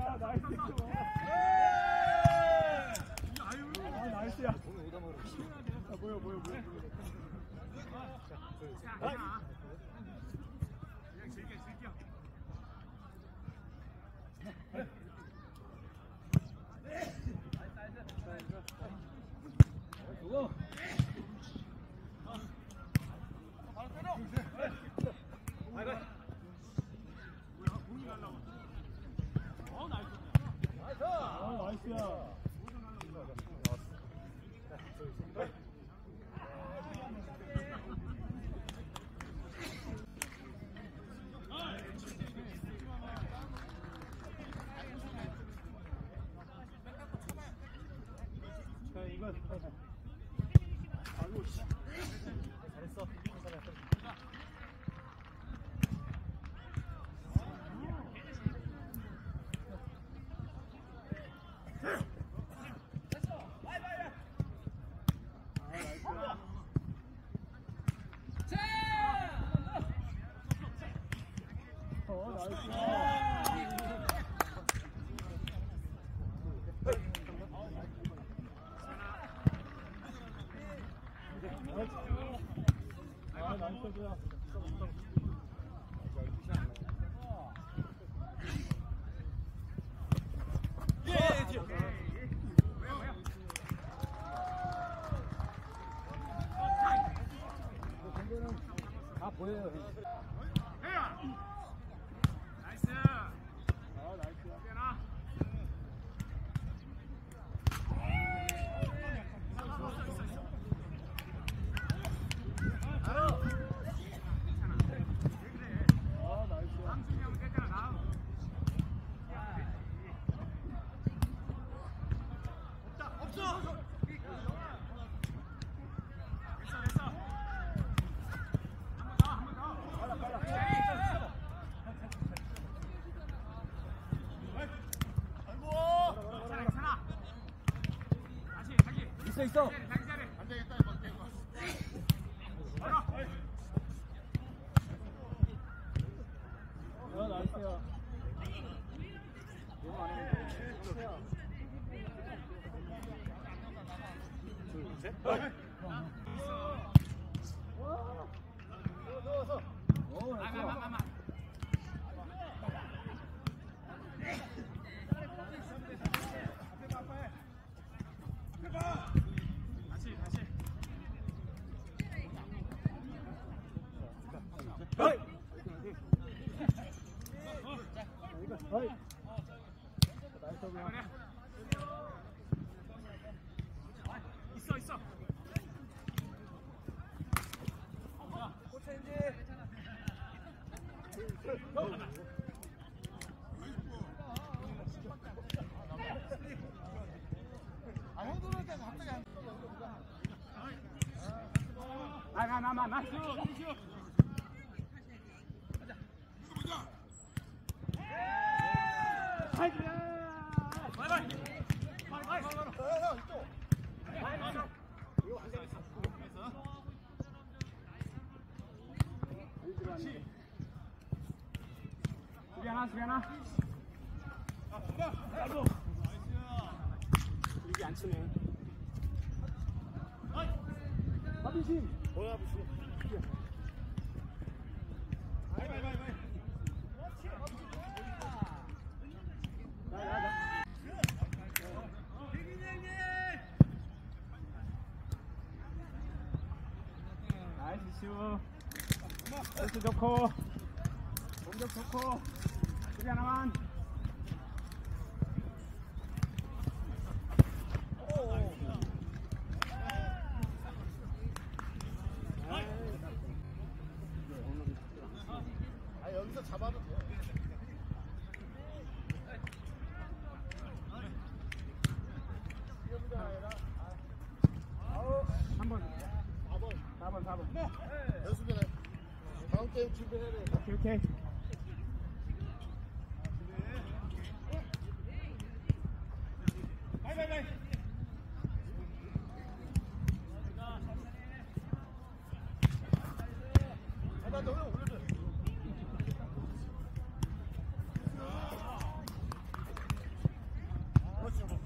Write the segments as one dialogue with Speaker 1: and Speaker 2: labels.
Speaker 1: 다 있어. 있어
Speaker 2: 안되겠다 이거 땡거
Speaker 1: 어 나이스요 이거 안 해. 오, 나이스. 어이. 어이. 그냥.
Speaker 3: 있어 있어.
Speaker 2: 아 형도 그러니까 갑자기 안
Speaker 1: 나, 나, 나, 나, 나.
Speaker 2: 형, 또.
Speaker 1: 수비 하나, 수비 하나. 이게 안 치네. 하빈심.
Speaker 2: 뭐야 무슨
Speaker 1: 나, 나, 나. 나이스 슈. 패스 좋고. 공격 좋고. 수비 하나만.
Speaker 2: 게임 준비해야 돼
Speaker 1: 오케이, 오케이.
Speaker 2: 하나 더 올려줘 그렇지 뭐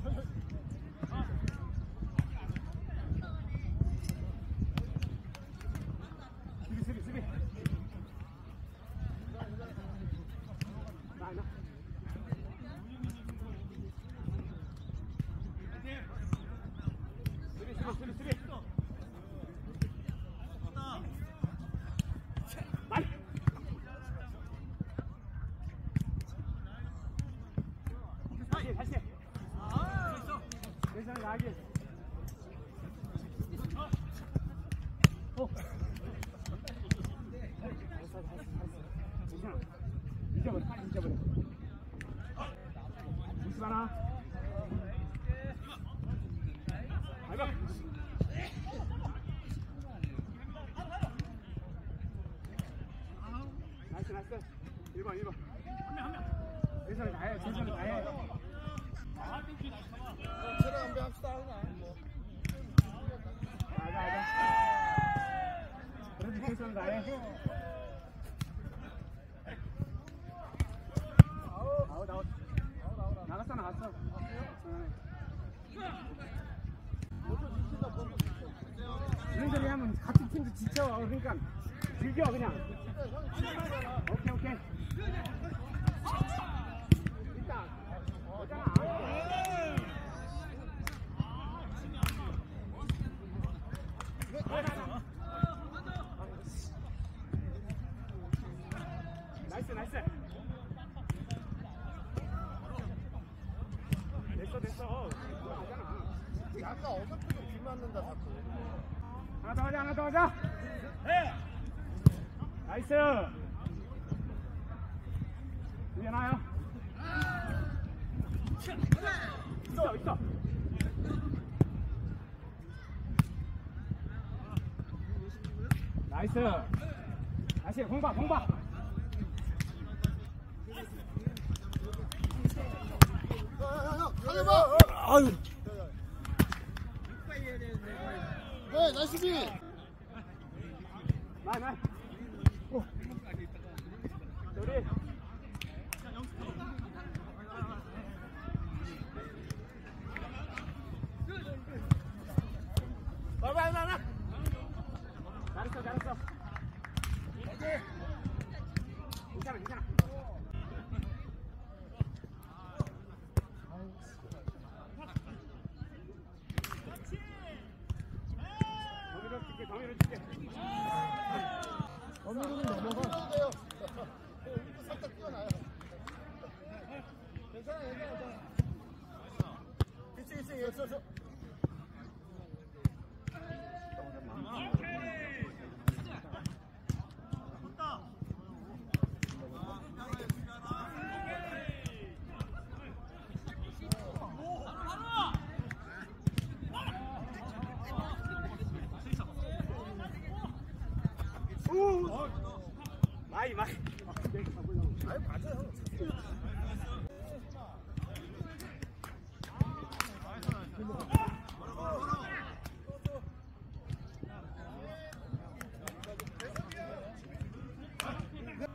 Speaker 1: 수비, 수비, 수비. 나, 나. 수비, 수비, 수비, 수비. 빨리. 다시, 다시. 괜찮아, 나기. 어. 괜찮아.
Speaker 2: Thank you. 가자
Speaker 1: 가자. 네. 나이스. 우연아야 있어 있어. 나이스. 다시 공봐 공봐 아유.
Speaker 2: 네, 나이스 비
Speaker 1: Nein, nein. Oh.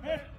Speaker 1: Hey.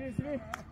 Speaker 1: Suivez, suivez.